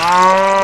啊